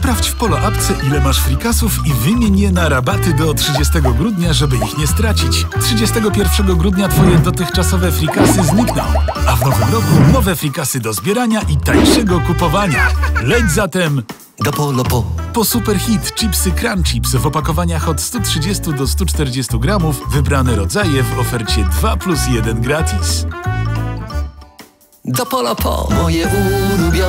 Sprawdź w Polo Apce, ile masz frikasów i wymień je na rabaty do 30 grudnia, żeby ich nie stracić. 31 grudnia twoje dotychczasowe frikasy znikną, a w nowym roku nowe frikasy do zbierania i tańszego kupowania. Leć zatem Do Polo Po. po Superhit chipsy Crunchips w opakowaniach od 130 do 140 gramów, wybrane rodzaje w ofercie 2 plus 1 gratis. Do Polo Po. Moje ulubione.